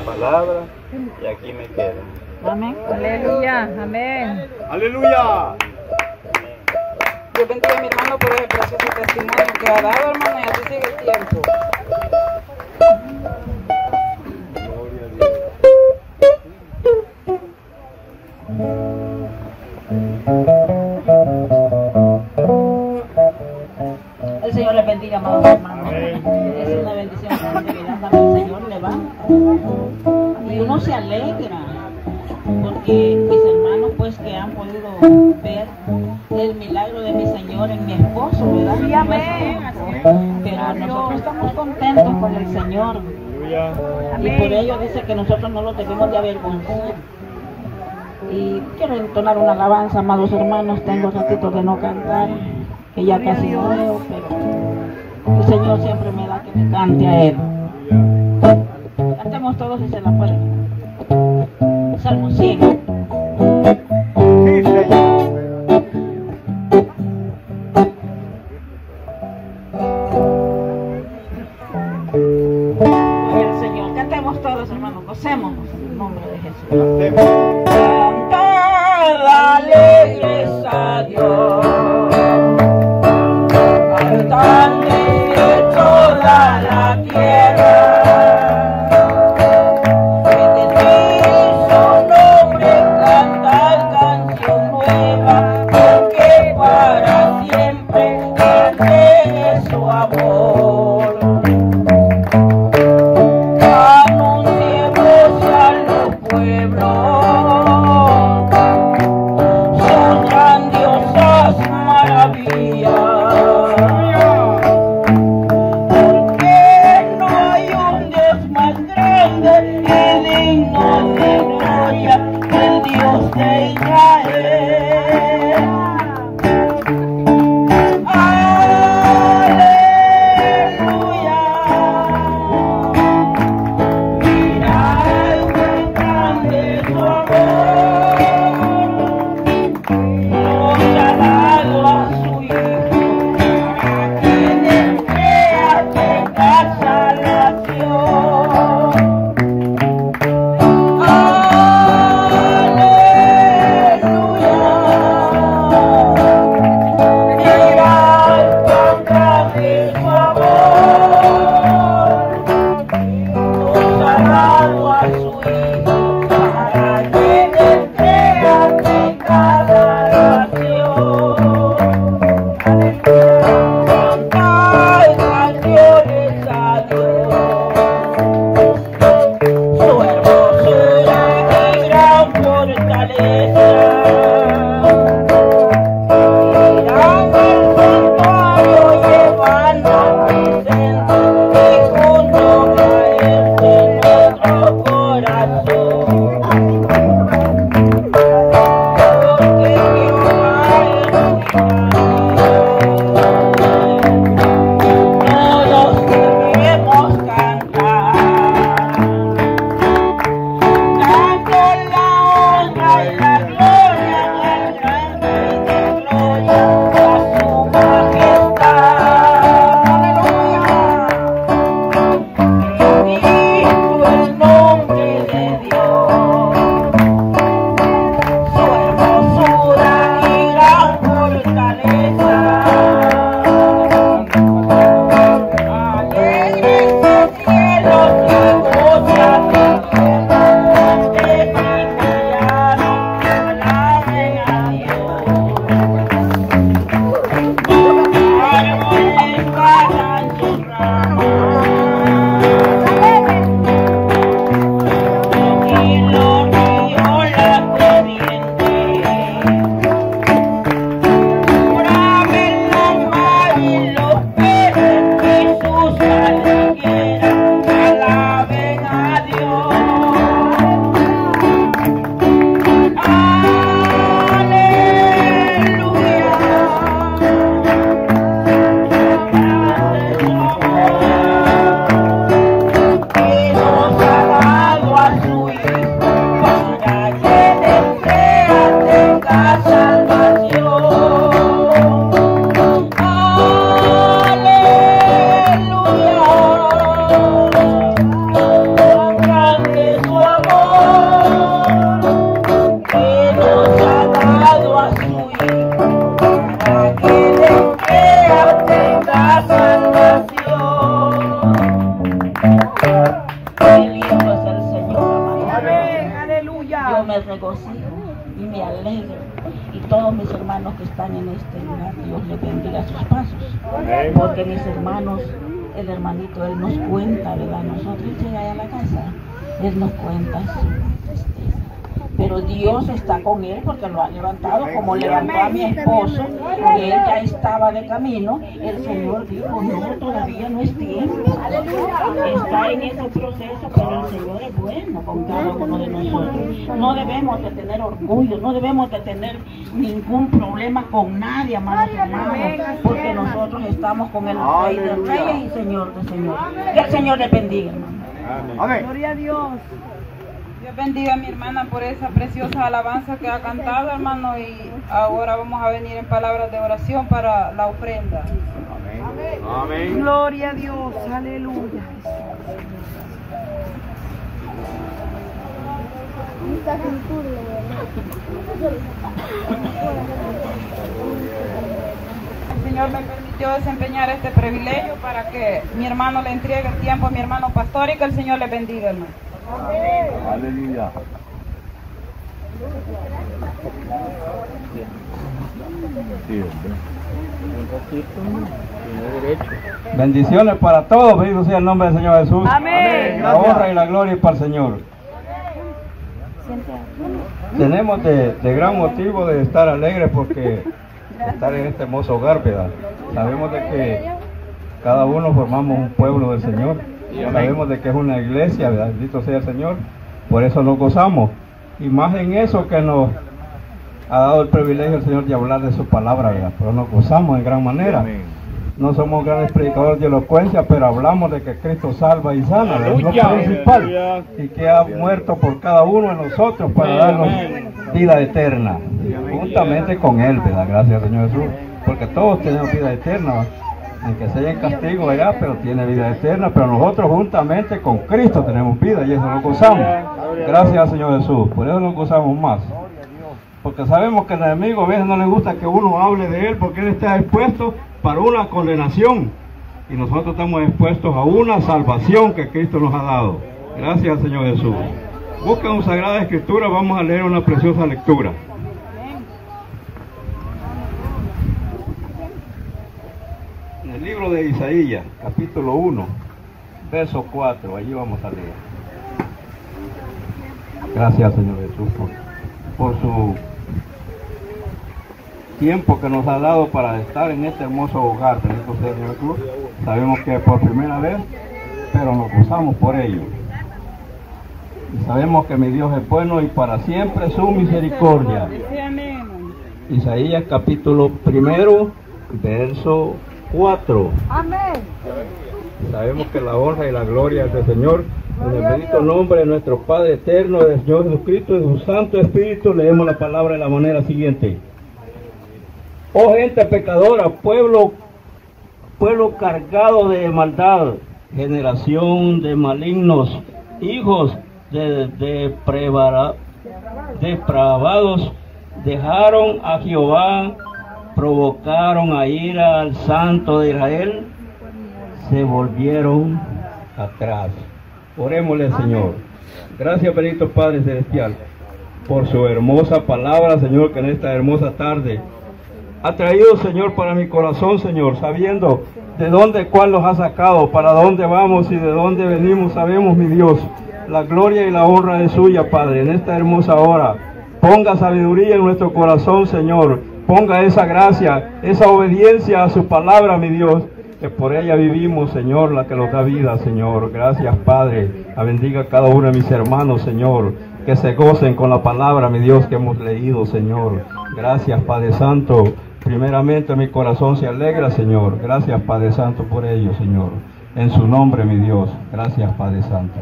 palabra y aquí me quedo. Amén. Aleluya, amén. ¡Aleluya! Dios bendiga a mi hermano por el precioso testimonio que ha dado, hermano, y así sigue el tiempo. Sí, amén. Pero nosotros estamos contentos con el Señor. Y por ello dice que nosotros no lo debemos de avergonzar. Y quiero entonar una alabanza, amados hermanos. Tengo ratito de no cantar, que ya casi no veo, pero el Señor siempre me da que me cante a Él. Cantemos todos y se la pueden. Salmo 100. Gocémonos en el nombre de Jesús. En este lugar, Dios les bendiga sus pasos. Porque mis hermanos, el hermanito, él nos cuenta, ¿verdad? Nosotros llega a la casa, él nos cuenta su tristeza. Pero Dios está con él porque lo ha levantado, como levantó a mi esposo, que él ya estaba de camino. El Señor dijo, no, todavía no es tiempo. Está en ese proceso, pero el Señor es bueno con cada uno de nosotros. No debemos de tener orgullo, no debemos de tener ningún problema con nadie, amados hermanos, porque nosotros estamos con el Rey de Reyes y Señor de Señores. Que el Señor le bendiga, hermano. Amén. Dios bendiga a mi hermana por esa preciosa alabanza que ha cantado, hermano. Y ahora vamos a venir en palabras de oración para la ofrenda. Amén. Amén. Gloria a Dios, aleluya. El Señor me permitió desempeñar este privilegio para que mi hermano le entregue el tiempo a mi hermano pastor y que el Señor le bendiga, hermano. Aleluya. Bendiciones para todos, bendito sea el nombre del Señor Jesús. Amén. La honra y la gloria es para el Señor. Tenemos de, de gran motivo de estar alegres porque estar en este hermoso hogar, ¿verdad? Sabemos de que cada uno formamos un pueblo del Señor. Sabemos de que es una iglesia, ¿verdad? Bendito sea el Señor. Por eso nos gozamos. Y más en eso que nos ha dado el privilegio el Señor de hablar de su palabra, ¿verdad? Pero nos gozamos en gran manera. No somos grandes predicadores de elocuencia, pero hablamos de que Cristo salva y sana, ¿verdad? es lo principal. Y que ha muerto por cada uno de nosotros para darnos vida eterna, juntamente con Él, ¿verdad? Gracias, Señor Jesús. Porque todos tenemos vida eterna. Aunque sea en castigo allá, pero tiene vida eterna. Pero nosotros, juntamente con Cristo, tenemos vida y eso lo gozamos. Gracias, Señor Jesús. Por eso nos gozamos más. Porque sabemos que el enemigo a veces no le gusta que uno hable de él porque él está expuesto para una condenación. Y nosotros estamos expuestos a una salvación que Cristo nos ha dado. Gracias, Señor Jesús. Busca un Sagrada Escritura, vamos a leer una preciosa lectura. En el libro de Isaías, capítulo 1, verso 4, allí vamos a leer. Gracias, Señor Jesús, por, por su tiempo que nos ha dado para estar en este hermoso hogar. Bendito sea el Señor Jesús. Sabemos que es por primera vez, pero nos gozamos por ello. Y sabemos que mi Dios es bueno y para siempre su misericordia. Isaías capítulo primero, verso 4. Sabemos que la honra y la gloria es del Señor. En el bendito nombre de nuestro Padre eterno, del Señor Jesucristo y de su Santo Espíritu, leemos la palabra de la manera siguiente. Oh gente pecadora, pueblo, pueblo cargado de maldad, generación de malignos, hijos de, de prevara- depravados, dejaron a Jehová, provocaron a ira al Santo de Israel, se volvieron atrás. Orémosle, Señor. Gracias, bendito Padre Celestial, por su hermosa palabra, Señor, que en esta hermosa tarde ha traído, Señor, para mi corazón, Señor, sabiendo de dónde, cuál nos ha sacado, para dónde vamos y de dónde venimos, sabemos, mi Dios, la gloria y la honra es suya, Padre, en esta hermosa hora. Ponga sabiduría en nuestro corazón, Señor. Ponga esa gracia, esa obediencia a su palabra, mi Dios, que por ella vivimos, Señor, la que nos da vida, Señor. Gracias, Padre. A bendiga a cada uno de mis hermanos, Señor, que se gocen con la palabra, mi Dios, que hemos leído, Señor. Gracias, Padre Santo. Primeramente mi corazón se alegra, Señor. Gracias, Padre Santo, por ello, Señor. En su nombre, mi Dios. Gracias, Padre Santo.